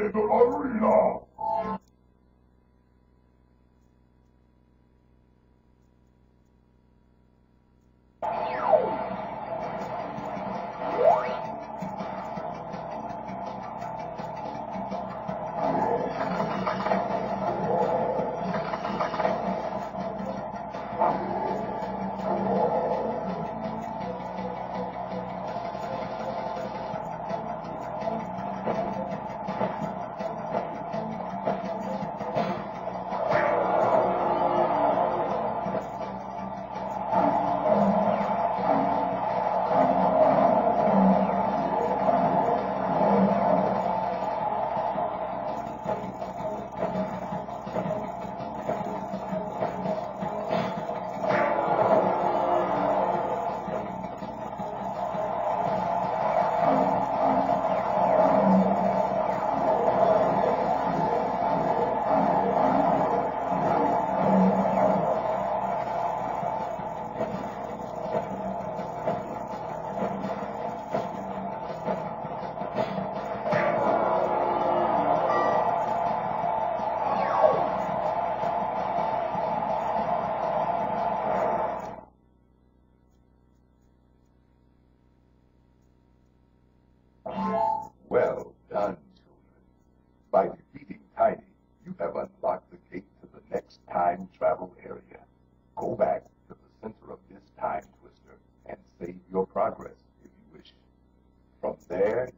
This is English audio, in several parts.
Gladiator Arena. There,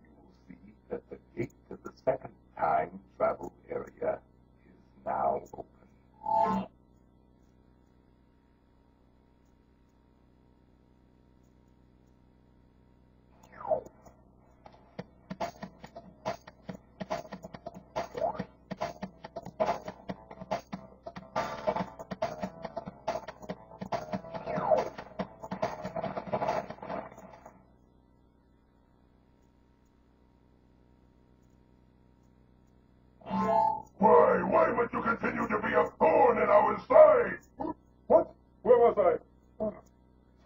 continue to be a thorn in our side? What? Where was I? Ah,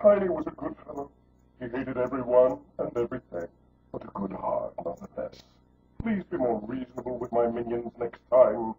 Tiny was a good fellow. He hated everyone and everything, but a good heart nonetheless. Please be more reasonable with my minions next time.